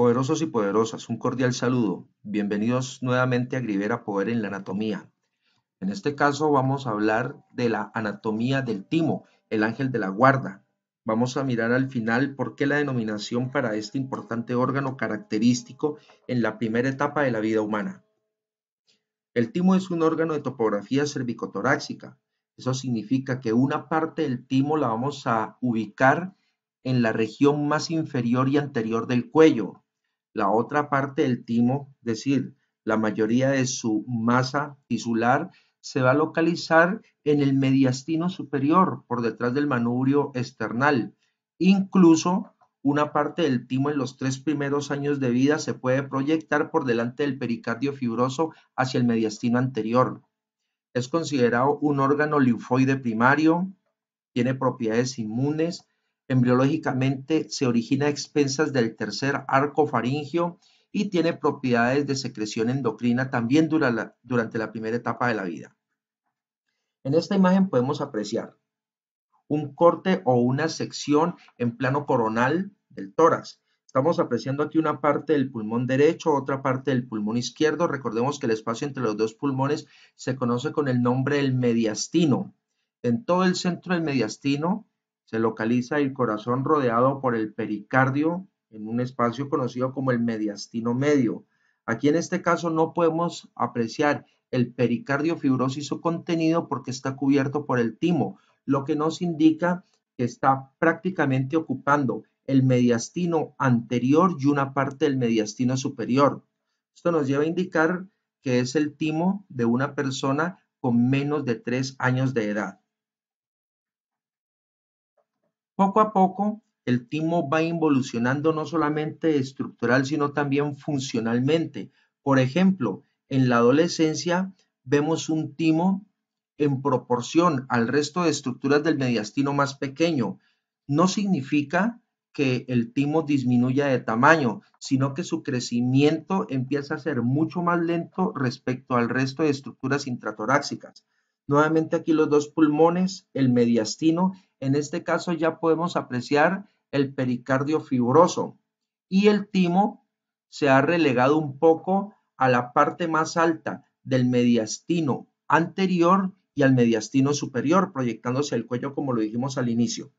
Poderosos y poderosas, un cordial saludo. Bienvenidos nuevamente a Grivera Poder en la Anatomía. En este caso vamos a hablar de la anatomía del timo, el ángel de la guarda. Vamos a mirar al final por qué la denominación para este importante órgano característico en la primera etapa de la vida humana. El timo es un órgano de topografía cervicotorácica. Eso significa que una parte del timo la vamos a ubicar en la región más inferior y anterior del cuello. La otra parte del timo, es decir, la mayoría de su masa tisular, se va a localizar en el mediastino superior, por detrás del manubrio external. Incluso una parte del timo en los tres primeros años de vida se puede proyectar por delante del pericardio fibroso hacia el mediastino anterior. Es considerado un órgano linfoide primario, tiene propiedades inmunes, embriológicamente se origina a expensas del tercer arco faringio y tiene propiedades de secreción endocrina también durante la primera etapa de la vida. En esta imagen podemos apreciar un corte o una sección en plano coronal del tórax. Estamos apreciando aquí una parte del pulmón derecho, otra parte del pulmón izquierdo. Recordemos que el espacio entre los dos pulmones se conoce con el nombre del mediastino. En todo el centro del mediastino se localiza el corazón rodeado por el pericardio en un espacio conocido como el mediastino medio. Aquí en este caso no podemos apreciar el pericardio su contenido porque está cubierto por el timo, lo que nos indica que está prácticamente ocupando el mediastino anterior y una parte del mediastino superior. Esto nos lleva a indicar que es el timo de una persona con menos de tres años de edad. Poco a poco, el timo va involucionando no solamente estructural, sino también funcionalmente. Por ejemplo, en la adolescencia vemos un timo en proporción al resto de estructuras del mediastino más pequeño. No significa que el timo disminuya de tamaño, sino que su crecimiento empieza a ser mucho más lento respecto al resto de estructuras intratorácicas. Nuevamente aquí los dos pulmones, el mediastino, en este caso ya podemos apreciar el pericardio fibroso y el timo se ha relegado un poco a la parte más alta del mediastino anterior y al mediastino superior, proyectándose el cuello como lo dijimos al inicio.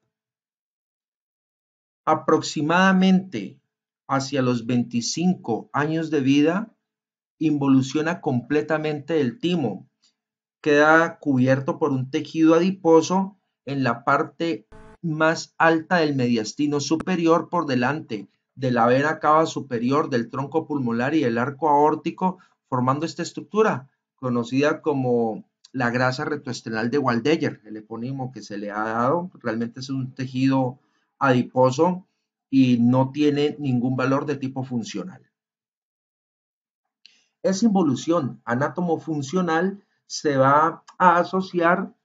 Aproximadamente hacia los 25 años de vida, involuciona completamente el timo. Queda cubierto por un tejido adiposo en la parte más alta del mediastino superior por delante de la vena cava superior del tronco pulmonar y el arco aórtico, formando esta estructura conocida como la grasa retroesternal de Waldeyer, el epónimo que se le ha dado. Realmente es un tejido adiposo y no tiene ningún valor de tipo funcional. Esa involución anátomo-funcional se va a asociar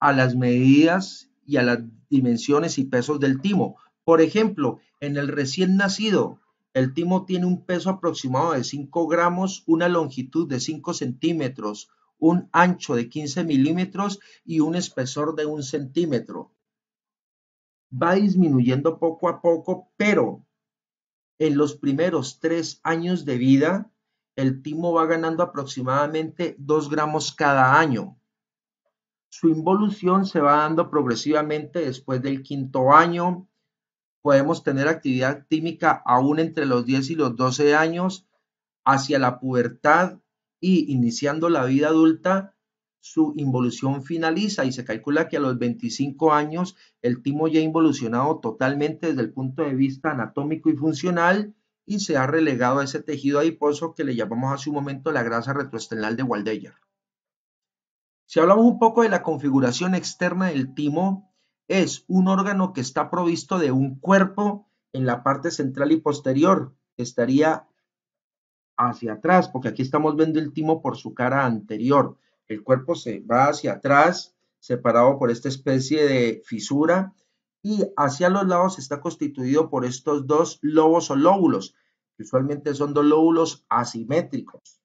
a las medidas y a las dimensiones y pesos del timo. Por ejemplo, en el recién nacido, el timo tiene un peso aproximado de 5 gramos, una longitud de 5 centímetros, un ancho de 15 milímetros y un espesor de 1 centímetro. Va disminuyendo poco a poco, pero en los primeros tres años de vida, el timo va ganando aproximadamente 2 gramos cada año. Su involución se va dando progresivamente después del quinto año, podemos tener actividad química aún entre los 10 y los 12 años, hacia la pubertad y iniciando la vida adulta, su involución finaliza y se calcula que a los 25 años el timo ya ha involucionado totalmente desde el punto de vista anatómico y funcional y se ha relegado a ese tejido adiposo que le llamamos hace un momento la grasa retroesternal de Waldeyer. Si hablamos un poco de la configuración externa del timo, es un órgano que está provisto de un cuerpo en la parte central y posterior, estaría hacia atrás, porque aquí estamos viendo el timo por su cara anterior. El cuerpo se va hacia atrás, separado por esta especie de fisura, y hacia los lados está constituido por estos dos lobos o lóbulos, que usualmente son dos lóbulos asimétricos.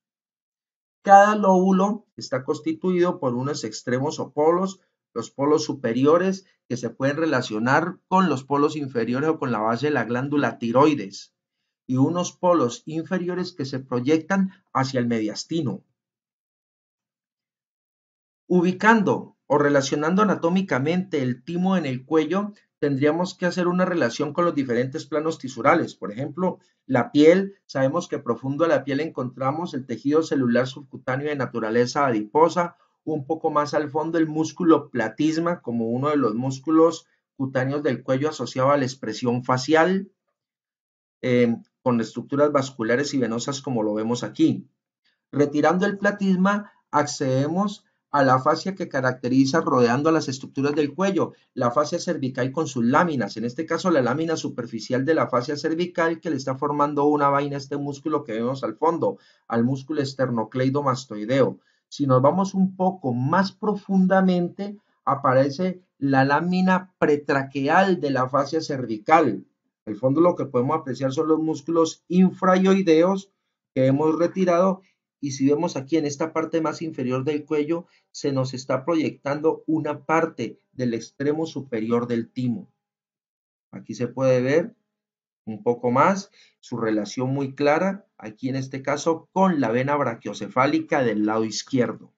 Cada lóbulo está constituido por unos extremos o polos los polos superiores que se pueden relacionar con los polos inferiores o con la base de la glándula tiroides. y unos polos inferiores que se proyectan hacia el mediastino. Ubicando o relacionando anatómicamente el timo en el cuello, tendríamos que hacer una relación con los diferentes planos tisurales. Por ejemplo, la piel, sabemos que profundo a la piel encontramos el tejido celular subcutáneo de naturaleza adiposa, un poco más al fondo el músculo platisma como uno de los músculos cutáneos del cuello asociado a la expresión facial, eh, con estructuras vasculares y venosas como lo vemos aquí. Retirando el platisma, accedemos a la fascia que caracteriza rodeando las estructuras del cuello, la fascia cervical con sus láminas, en este caso la lámina superficial de la fascia cervical que le está formando una vaina a este músculo que vemos al fondo, al músculo esternocleidomastoideo. Si nos vamos un poco más profundamente, aparece la lámina pretraqueal de la fascia cervical. Al fondo lo que podemos apreciar son los músculos infrayoideos que hemos retirado y si vemos aquí en esta parte más inferior del cuello, se nos está proyectando una parte del extremo superior del timo. Aquí se puede ver un poco más su relación muy clara, aquí en este caso, con la vena brachiocefálica del lado izquierdo.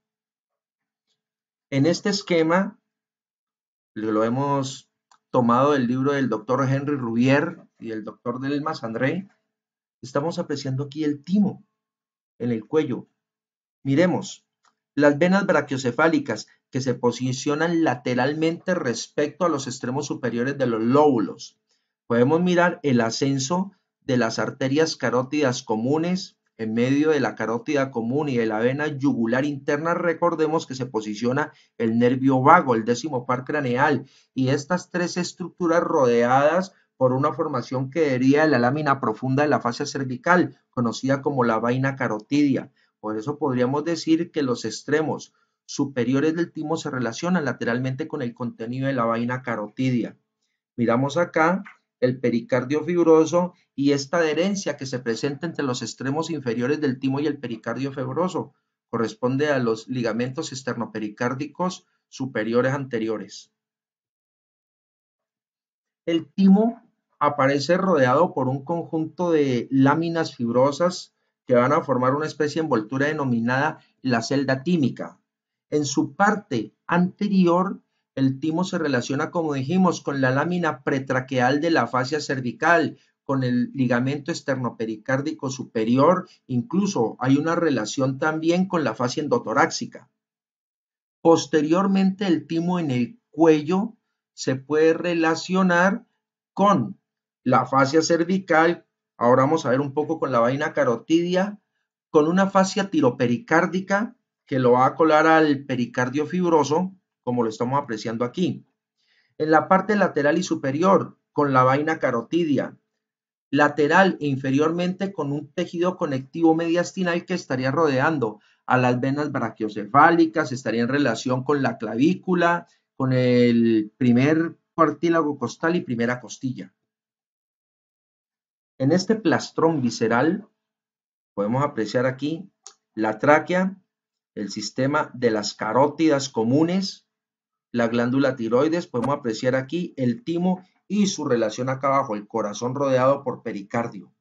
En este esquema, lo hemos tomado del libro del doctor Henry Rubier y el doctor Delmas André, estamos apreciando aquí el timo en el cuello. Miremos, las venas brachiocefálicas que se posicionan lateralmente respecto a los extremos superiores de los lóbulos. Podemos mirar el ascenso de las arterias carótidas comunes en medio de la carótida común y de la vena yugular interna, recordemos que se posiciona el nervio vago, el décimo par craneal, y estas tres estructuras rodeadas por una formación que deriva de la lámina profunda de la fascia cervical, conocida como la vaina carotidia. Por eso podríamos decir que los extremos superiores del timo se relacionan lateralmente con el contenido de la vaina carotidia. Miramos acá el pericardio fibroso y esta adherencia que se presenta entre los extremos inferiores del timo y el pericardio fibroso corresponde a los ligamentos esternopericárdicos superiores anteriores. El timo aparece rodeado por un conjunto de láminas fibrosas que van a formar una especie de envoltura denominada la celda tímica. En su parte anterior, el timo se relaciona, como dijimos, con la lámina pretraqueal de la fascia cervical, con el ligamento esternopericárdico superior, incluso hay una relación también con la fascia endotoráxica. Posteriormente, el timo en el cuello se puede relacionar con la fascia cervical, ahora vamos a ver un poco con la vaina carotidia, con una fascia tiropericárdica que lo va a colar al pericardio fibroso, como lo estamos apreciando aquí. En la parte lateral y superior, con la vaina carotidia. Lateral e inferiormente con un tejido conectivo mediastinal que estaría rodeando a las venas brachiocefálicas, estaría en relación con la clavícula, con el primer cartílago costal y primera costilla. En este plastrón visceral podemos apreciar aquí la tráquea, el sistema de las carótidas comunes, la glándula tiroides, podemos apreciar aquí el timo y su relación acá abajo, el corazón rodeado por pericardio.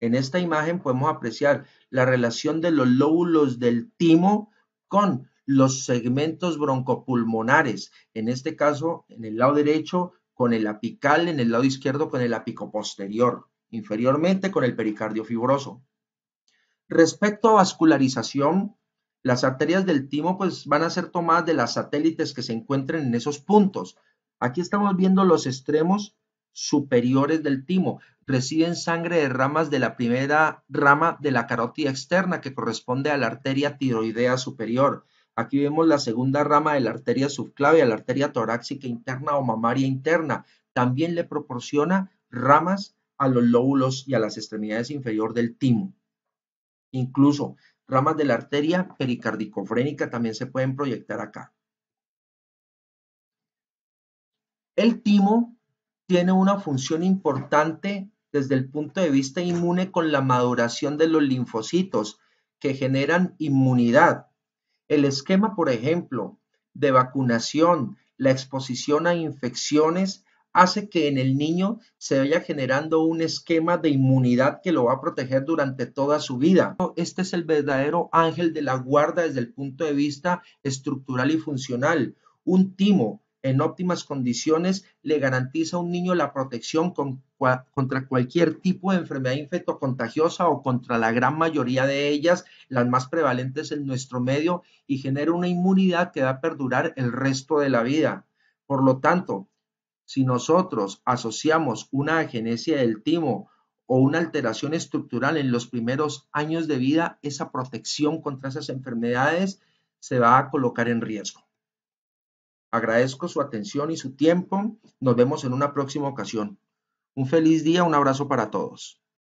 En esta imagen podemos apreciar la relación de los lóbulos del timo con los segmentos broncopulmonares. En este caso, en el lado derecho, con el apical, en el lado izquierdo con el apico posterior, inferiormente con el pericardio fibroso. Respecto a vascularización, las arterias del timo pues van a ser tomadas de las satélites que se encuentren en esos puntos. Aquí estamos viendo los extremos superiores del timo. Reciben sangre de ramas de la primera rama de la carótida externa que corresponde a la arteria tiroidea superior. Aquí vemos la segunda rama de la arteria subclavia, la arteria torácica interna o mamaria interna. También le proporciona ramas a los lóbulos y a las extremidades inferior del timo. Incluso ramas de la arteria pericardicofrénica también se pueden proyectar acá. El timo tiene una función importante desde el punto de vista inmune con la maduración de los linfocitos que generan inmunidad el esquema, por ejemplo, de vacunación, la exposición a infecciones hace que en el niño se vaya generando un esquema de inmunidad que lo va a proteger durante toda su vida. Este es el verdadero ángel de la guarda desde el punto de vista estructural y funcional. Un timo en óptimas condiciones le garantiza a un niño la protección contra cualquier tipo de enfermedad infectocontagiosa o contra la gran mayoría de ellas, las más prevalentes en nuestro medio, y genera una inmunidad que va a perdurar el resto de la vida. Por lo tanto, si nosotros asociamos una agenesia del timo o una alteración estructural en los primeros años de vida, esa protección contra esas enfermedades se va a colocar en riesgo. Agradezco su atención y su tiempo. Nos vemos en una próxima ocasión. Un feliz día, un abrazo para todos.